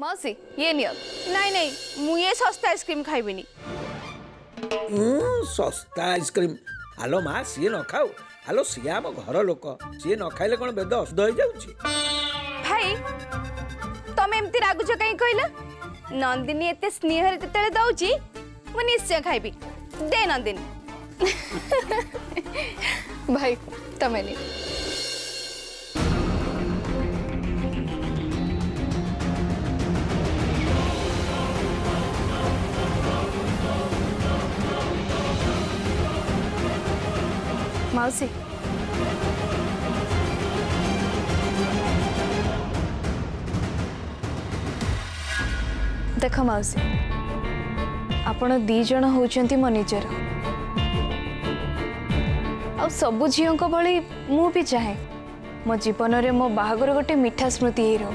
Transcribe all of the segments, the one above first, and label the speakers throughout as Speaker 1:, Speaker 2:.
Speaker 1: मौसी ये नियो नहीं नहीं मु सस्ता आइसक्रीम खाइबिनी
Speaker 2: ओ सस्ता आइसक्रीम हेलो मा सी न खाऊ हेलो सियाम घर लोक सी न खाइले कोन बेद असद होई जाउ छी
Speaker 1: भाई तमे इमति रागु छ कहीं कहिले नंदिनी एते स्नेह रे तेले दउ छी मु निश्चय खाइबी दे नंदिनी भाई तमे नहीं से देख मौसी आप दीज हूँ मो निजर आ आबु झीव मु भी चाहे मो जीवन में मो बागर गोटे मीठा स्मृति ही रो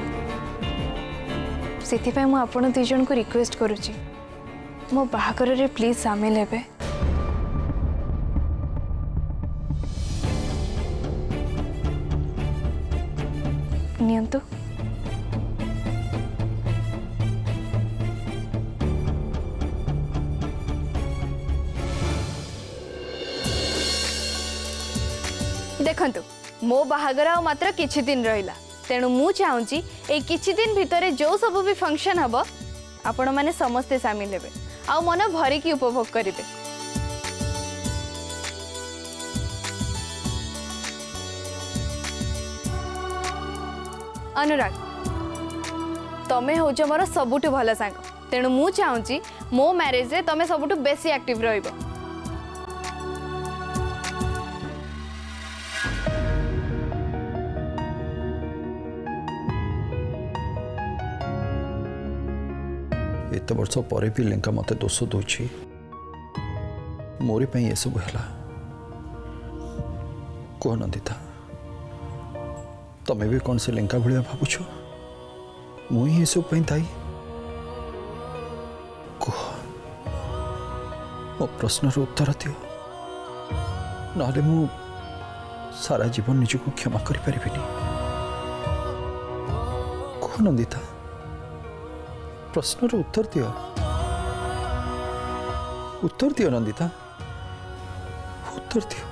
Speaker 1: से मुझे दीज को रिक्वेस्ट करो बाहर प्लीज सामिल है ಅಂತೂ ଦେଖନ୍ତୁ ମୋ ବାହାଘର ଆଉ ମାତ୍ର କିଛି ଦିନ ରହିଲା ତେଣୁ ମୁଁ ଚାହୁଁଛି ଏଇ କିଛି ଦିନ ଭିତରେ ଯେଉଁ ସବୁ ବି ଫଙ୍କସନ୍ ହେବ ଆପଣମାନେ ସମସ୍ତେ ସାମିଲ ହେବେ ଆଉ ମନ ଭରିକି ଉପଭୋଗ କରିବେ अनुराग तमें हूँ मोर सब भल सांग तेणु मुझे मो मेज तुम सब बेस आक्टिव र
Speaker 3: एत वर्ष पर भी लिंका मत दोष दौर मोरी यह सब है তো মেবি কোন সে লিঙ্কা ভুলিয়া ভাবুছো মই ইসু পেন্টাই কক ও প্রশ্নৰ উত্তৰ দিয়া নহলে মই সারা জীৱন নিজক ক্ষমা কৰিব পৰিবি না কোনন্দিতা প্রশ্নৰ উত্তৰ দিয়া উত্তৰ দিয়া নন্দিতা উত্তৰ দিয়া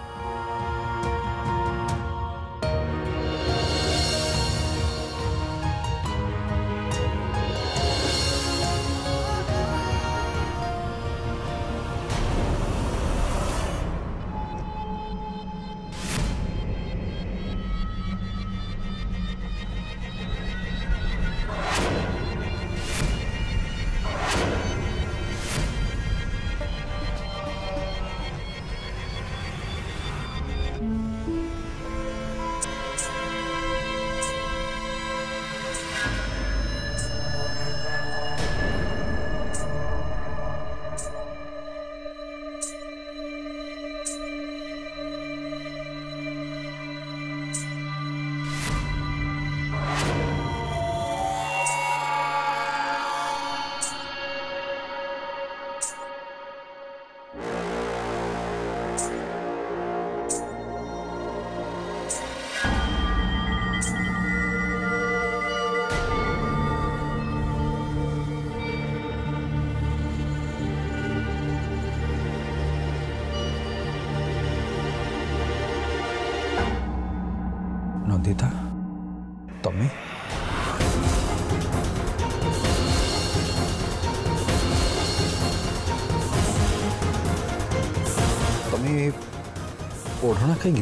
Speaker 3: धारणा हाँ,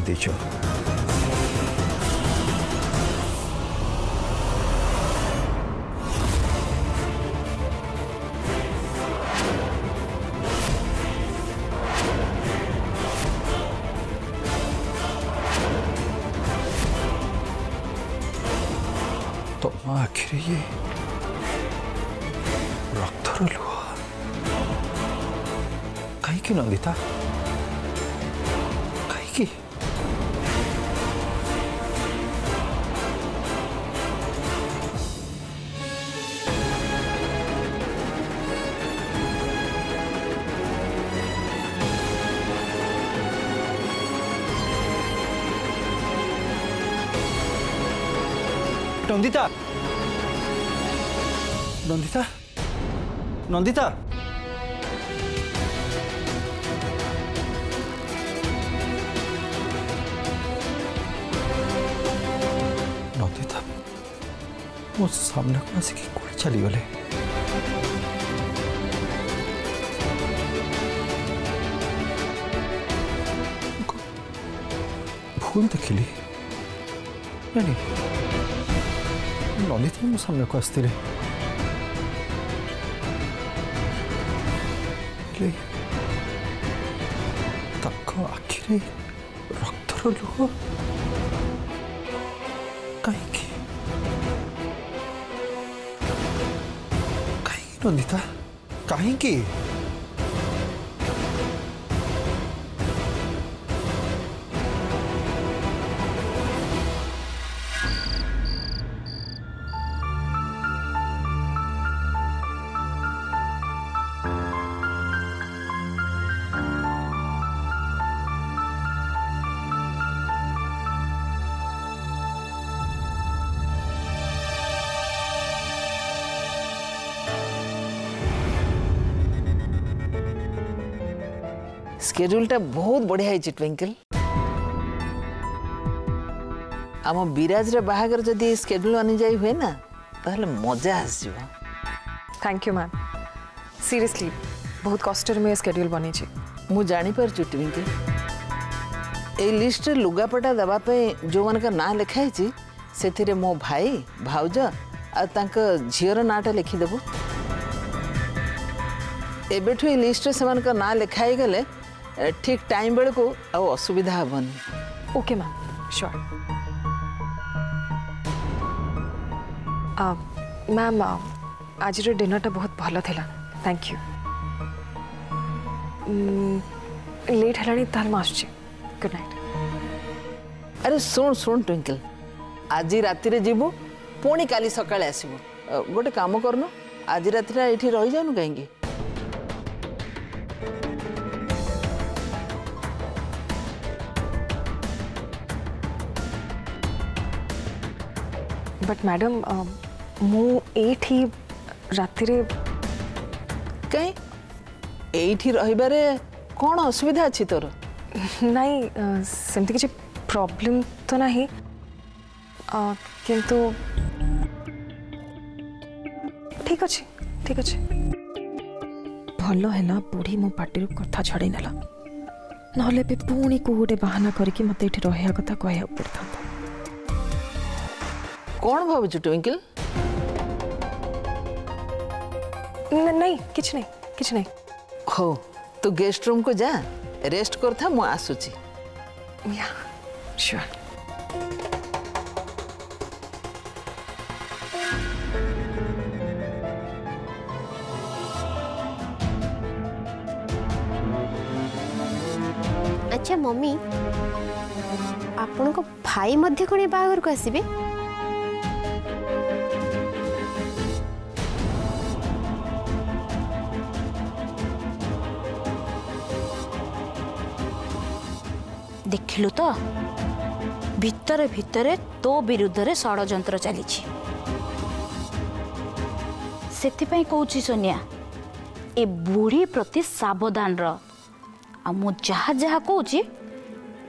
Speaker 3: तो कहीं दे रक्तर लुह कहीं नंदिता नंदिता नंदिता नंदिता को आसिक कौन चली भूल देखिली तो non, nettiamo sanno questi. Lei. Tacco a chi? Rottero luo. Kaiki. Kaiki non dita. Kaiki.
Speaker 4: स्केड्यूलटा बहुत बढ़िया है ट्विंकल आम विराज बाहर जदि स्केड्यूल आनी जाए हुए ना तो मजा आसो
Speaker 5: थैंक यू मैम सीरीयसली बहुत कष्ट में स्केड्यूल बनी
Speaker 4: मुझिपारे ट्विंकल ये लिस्ट लुगापटा देवाई जो मान ना लिखाई से मो भाई भाज आ झीर नाटा लिखिदेबू एबू लिस्ट से ना लिखाई गले ठीक टाइम बेल को आ असुविधा हेन
Speaker 5: ओके मैम श्योर मैम आज डिनरटा बहुत भल था थैंक यू लेट है मुझे गुड नाइट
Speaker 4: अरे शुण शुण ट्विंकल आज राति पी का सका आसबू गोटे काम करनु आज रात ये रही जानु कहीं
Speaker 5: बट मैडम मुठ राति
Speaker 4: कहीं कौन असुविधा अच्छी तोर
Speaker 5: नहीं सेमती किसी प्रॉब्लम तो नहीं किंतु ठीक अच्छे ठीक अच्छे भल है ना बुढ़ी मो पार्टी कथा छड़े ना पुणी को गोटे बाहाना करके मत ये रहा कथा कह पड़ता
Speaker 4: कौन भाव ट्विंकल
Speaker 5: नहीं किच नहीं किच नहीं
Speaker 4: हो तो गेस्ट रूम को जा रेस्ट कर था मैं आसुची
Speaker 5: या श्योर
Speaker 6: अच्छा मम्मी आपण भाई मध्य कोने बाहर को आसीबे
Speaker 7: বুঝলু তো ভিতরে ভিতরে তো বিরুদ্ধে ষড়যন্ত্র চালিছি ସେଥିପାଇଁ କହୁଛି ସୋନିଆ ଏ ବୁଢ଼ୀ ପ୍ରତି ସାବଧାନର ଆଉ ମୁଁ ଯାହା ଯାହା କହୁଛି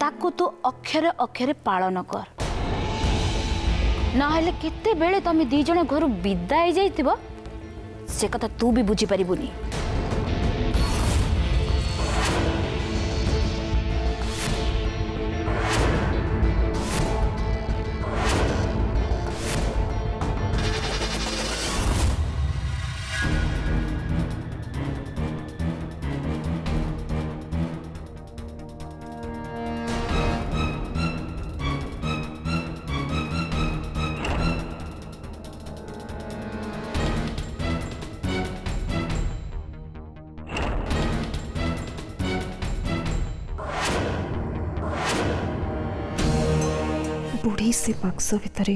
Speaker 7: ତାକୁ ତୁ ଅକ୍ଷରେ ଅକ୍ଷରେ ପାଳନ କର ନହେଲେ କେତେବେଳେ ତମେ ଦୁଇ ଜଣ ଘରୁ ବିଦା ହେଇଯାଇଥିବ ସେ କଥା ତୁ ବି ବୁଝିପାରିବୁନି
Speaker 5: ସେ ବାକ୍ସ ଭିତରେ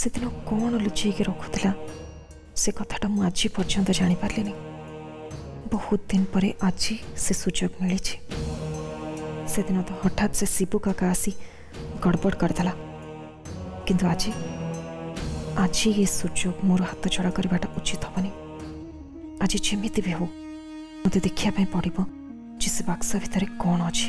Speaker 5: ସେଦିନ କ'ଣ ଲୁଚେଇକି ରଖୁଥିଲା ସେ କଥାଟା ମୁଁ ଆଜି ପର୍ଯ୍ୟନ୍ତ ଜାଣିପାରିଲିନି ବହୁତ ଦିନ ପରେ ଆଜି ସେ ସୁଯୋଗ ମିଳିଛି ସେଦିନ ତ ହଠାତ୍ ସେ ଶିବୁ କାକା ଆସି ଗଡ଼ବଡ଼ କରିଦେଲା କିନ୍ତୁ ଆଜି ଆଜି ଏ ସୁଯୋଗ ମୋର ହାତ ଛଡ଼ା କରିବାଟା ଉଚିତ ହେବନି ଆଜି ଯେମିତି ବି ହେଉ ମୋତେ ଦେଖିବା ପାଇଁ ପଡ଼ିବ ଯେ ସେ ବାକ୍ସ ଭିତରେ କ'ଣ ଅଛି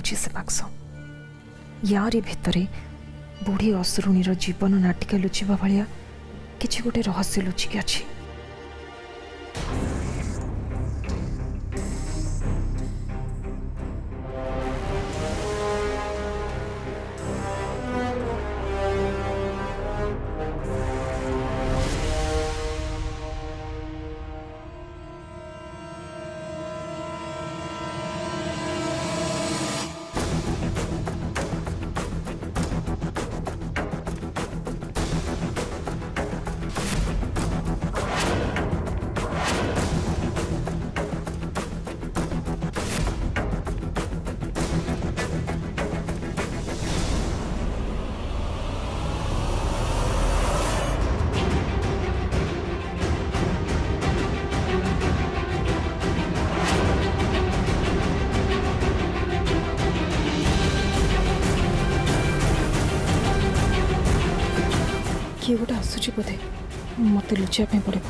Speaker 5: ହେଉଛି ସେ ବାକ୍ସ ୟାରି ଭିତରେ ବୁଢ଼ୀ ଅଶ୍ରୁଣୀର ଜୀବନ ନାଟିକା ଲୁଚିବା ଭଳିଆ କିଛି ଗୋଟେ ରହସ୍ୟ ଲୁଚିକି ଅଛି आसुची बोधे मत लुचापी पड़ो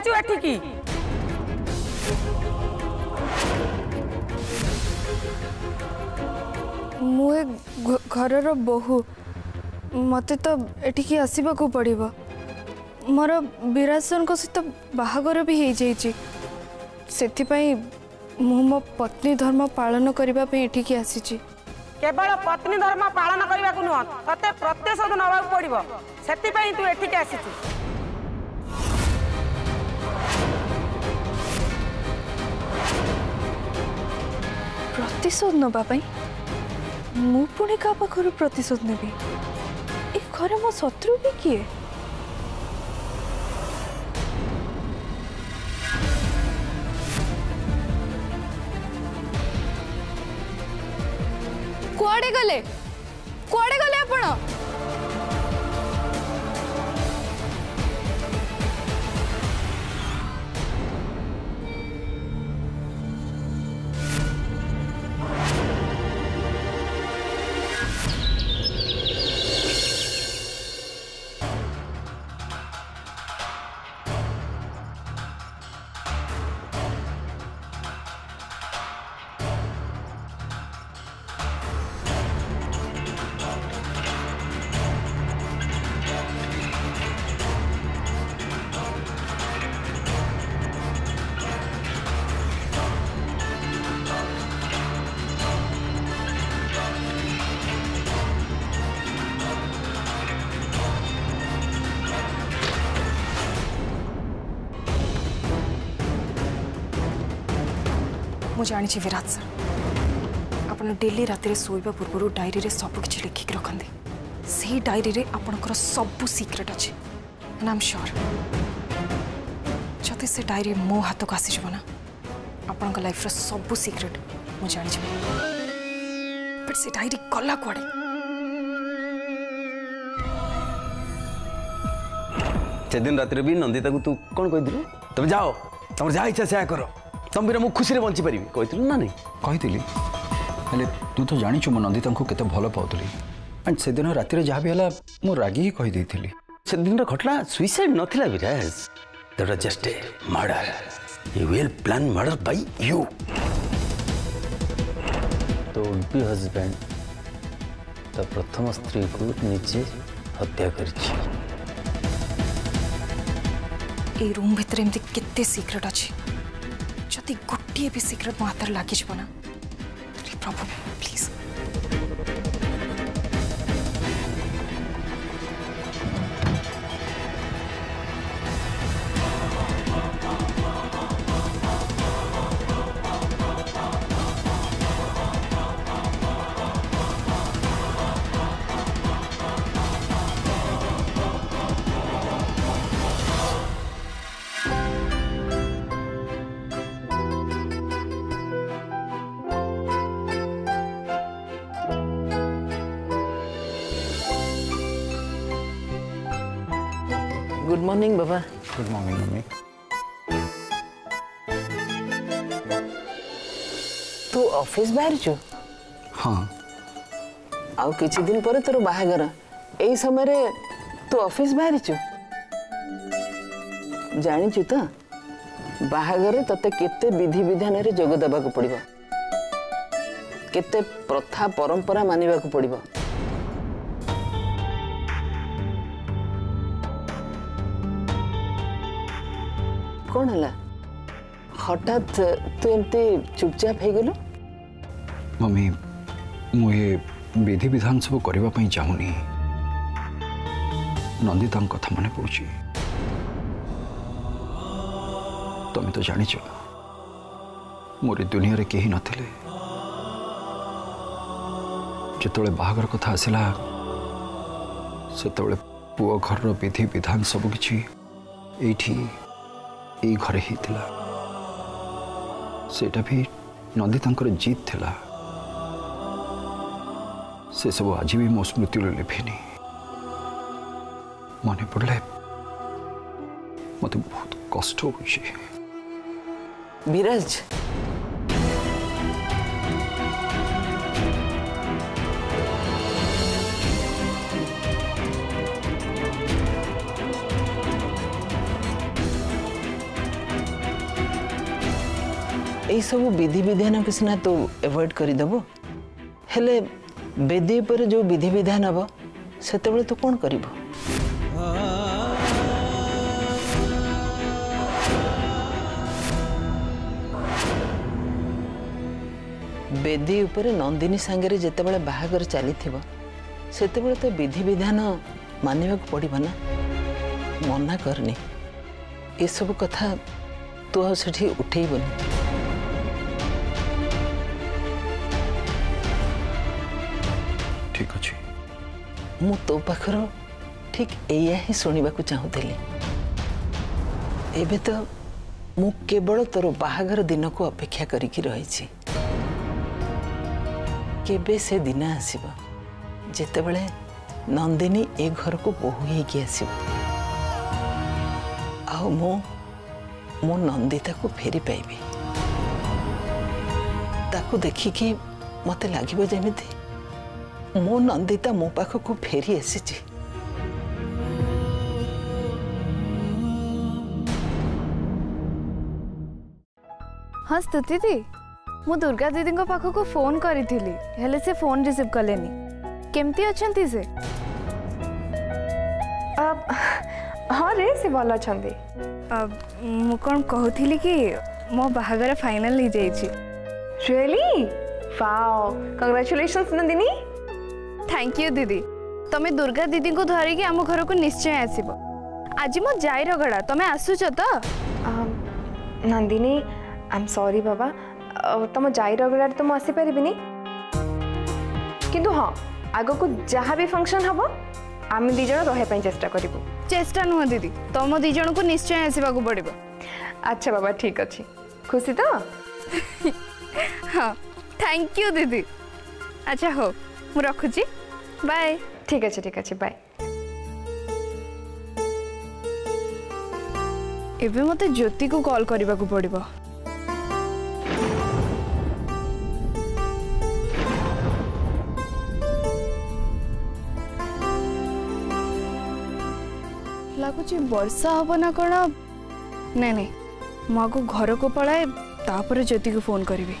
Speaker 8: ଆସିଛୁ ଏଠିକି
Speaker 1: ମୁଁ ଏ ଘରର ବୋହୂ ମୋତେ ତ ଏଠିକି ଆସିବାକୁ ପଡ଼ିବ ମୋର ବିରାଜନଙ୍କ ସହିତ ବାହାଘର ବି ହେଇଯାଇଛି ସେଥିପାଇଁ ମୁଁ ମୋ ପତ୍ନୀ ଧର୍ମ ପାଳନ କରିବା ପାଇଁ ଏଠିକି ଆସିଛି
Speaker 8: କେବଳ ପତ୍ନୀ ଧର୍ମ ପାଳନ କରିବାକୁ ନୁହଁ ତତେ ପ୍ରତିଶୋଧ ନେବାକୁ ପଡ଼ିବ ସେଥିପାଇଁ ତୁ ଏଠିକି ଆସିଛୁ
Speaker 1: प्रतिशोध नापी मुझे का पाखर प्रतिशोध ने घर मो शत्रु भी किए कड़े गले कड़े गले आपड़
Speaker 5: ମୁଁ ଜାଣିଛି ବିରାଟ ସାର୍ ଆପଣ ଡେଲି ରାତିରେ ଶୋଇବା ପୂର୍ବରୁ ଡାଏରୀରେ ସବୁକିଛି ଲେଖିକି ରଖନ୍ତି ସେହି ଡାଏରୀରେ ଆପଣଙ୍କର ସବୁ ସିକ୍ରେଟ୍ ଅଛି ଆଣ୍ଡ ଆମ୍ ସିଓର୍ ଯଦି ସେ ଡାଏରୀ ମୋ ହାତକୁ ଆସିଯିବ ନା ଆପଣଙ୍କ ଲାଇଫ୍ର ସବୁ ସିକ୍ରେଟ୍ ମୁଁ ଜାଣିଯିବି ବଟ୍ ସେ ଡାଏରୀ ଗଲା କୁଆଡ଼େ
Speaker 9: ସେଦିନ ରାତିରେ ବି ନନ୍ଦିତାକୁ ତୁ କ'ଣ କହିଥିଲୁ ତମେ ଯାଅ ତମର ଯାହା ଇଚ୍ଛା ସେୟା କର ତମ ବିନା ମୁଁ ଖୁସିରେ ବଞ୍ଚିପାରିବି କହିଥିଲୁ ନା ନାହିଁ
Speaker 3: କହିଥିଲି ହେଲେ ତୁ ତ ଜାଣିଛୁ ମୁଁ ନନ୍ଦିତାଙ୍କୁ କେତେ ଭଲ ପାଉଥିଲି ଆଣ୍ଡ ସେଦିନ ରାତିରେ ଯାହା ବି ହେଲା ମୁଁ ରାଗି ହିଁ କହିଦେଇଥିଲି
Speaker 9: ସେଦିନର ଘଟଣା ସୁଇସାଇଡ୍ ନଥିଲା Viraj that are just a murder a well plan murder by you
Speaker 10: ତୋ ଉଲ୍ପି ହଜବେଣ୍ଡ ତା ପ୍ରଥମ ସ୍ତ୍ରୀକୁ ନିଜେ ହତ୍ୟା କରିଛି
Speaker 5: ଏଇ ରୁମ୍ ଭିତରେ ଏମିତି କେତେ ସିକ୍ରେଟ୍ ଅଛି जदि गोटे भी सिक्रेट मो हाथ लगे ना please
Speaker 4: morning, Baba. Good
Speaker 3: morning,
Speaker 10: Mummy.
Speaker 4: तू ऑफिस बाहर चु?
Speaker 3: हाँ.
Speaker 4: आउ किसी दिन पर तेरे बाहर गरा. ये समय रे तू ऑफिस बाहर चु? जाने चुता? बाहर गरे तत्ते कित्ते विधि विधान रे जगदबा को पड़ी बा. कित्ते प्रथा परंपरा मानी बा को पड़ी बा. कौन है हठात तु एम चुपचाप हो
Speaker 3: मम्मी मुझे विधि विधान सब करने चाहूनी नंदिता कथ मन पड़ तमें तो जाच मोरी दुनिया रे कहीं ना जो बाघर कथा आसला से पुअ घर विधि विधान सबकि ଏଇ ଘରେ ହେଇଥିଲା ସେଇଟା ବି ନନ୍ଦୀ ତାଙ୍କର ଜିଦ୍ ଥିଲା ସେସବୁ ଆଜି ବି ମୋ ସ୍ମୃତିରୁ ଲିଭିନି ମନେ ପଡ଼ିଲେ ମୋତେ ବହୁତ କଷ୍ଟ ହୋଇଛି
Speaker 4: ବିରଜ ସବୁ ବିଧିବିଧାନ କିଛି ନା ତୁ ଏଭଏଡ଼ କରିଦେବୁ ହେଲେ ବେଦି ଉପରେ ଯେଉଁ ବିଧିବିଧାନ ହବ ସେତେବେଳେ ତୁ କ'ଣ କରିବୁ ବେଦି ଉପରେ ନନ୍ଦିନୀ ସାଙ୍ଗରେ ଯେତେବେଳେ ବାହାଘର ଚାଲିଥିବ ସେତେବେଳେ ତ ବିଧିବିଧାନ ମାନିବାକୁ ପଡ଼ିବ ନା ମନା କରନି ଏସବୁ କଥା ତୁ ଆଉ ସେଠି ଉଠେଇବୁନି ମୁଁ ତୋ ପାଖରୁ ଠିକ୍ ଏଇଆ ହିଁ ଶୁଣିବାକୁ ଚାହୁଁଥିଲି ଏବେ ତ ମୁଁ କେବଳ ତୋର ବାହାଘର ଦିନକୁ ଅପେକ୍ଷା କରିକି ରହିଛି କେବେ ସେ ଦିନ ଆସିବ ଯେତେବେଳେ ନନ୍ଦିନୀ ଏ ଘରକୁ ବୋହୁ ହେଇକି ଆସିବ ଆଉ ମୁଁ ମୋ ନନ୍ଦିତାକୁ ଫେରିପାଇବି ତାକୁ ଦେଖିକି ମୋତେ ଲାଗିବ ଯେମିତି मो नंदिता मो पाख को फेरी आसी
Speaker 1: हाँ स्तुति दी मु दुर्गा दीदी को पाख को फोन करी हेले से फोन रिसीव कले केमती अच्छा से
Speaker 11: अब हाँ रे से भल अच्छा
Speaker 1: अब मु कौन कहूली कि मो बाहर फाइनल ही जाइए
Speaker 11: really wow congratulations Nandini
Speaker 1: thank you দিদি তুমি দুর্গা দিদি ধরি আমার ঘর কু নিশ্চয় আসব আজ মো যাই রগড়া তুমি আসুছ তো
Speaker 11: নন্দিনী আই এম সরি বাবা তুম যাইর গড়ার তো মু আসিপারিবিনি কিন্তু হ্যাঁ আগকু যাহা বি ফংশন হব আমি দুই জন রহে পাই চেষ্টা করিব
Speaker 1: চেষ্টা নুহ দিদি তোম দুই জনকু নিশ্চয় আসিবাকু পড়িব
Speaker 11: আচ্ছা বাবা ঠিক আছে খুশি তো
Speaker 1: হ্যাঁ থ্যাংক ইউ দিদি আচ্ছা হো মু রাখুছি बाय
Speaker 11: ठीक है ठीक है बाय
Speaker 1: इबे मत ज्योति को कॉल करबा को पड़िबो लागु छि वर्षा होबना कोना नै नै मागु घर को पळाए ज्योति को फोन करबी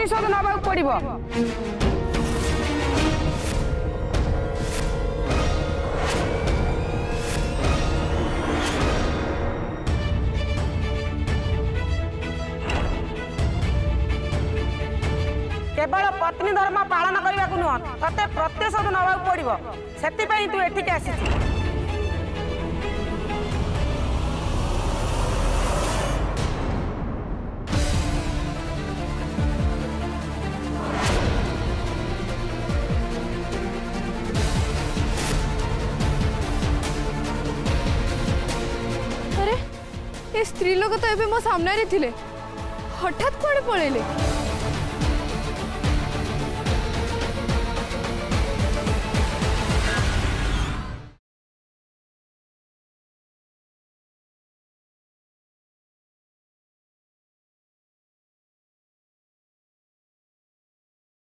Speaker 8: ପ୍ରତିଶୋଧ ନେବାକୁ ପଡ଼ିବ কেবল পত্নী ধর্ম পালন করা নুহ তোতে প্রত্যশোধ নেওয়া পড়ব সেপাই তু এটিকি আসিছি
Speaker 1: स्त्रीलोक तो ये मो सामने हठात कड़े पलैले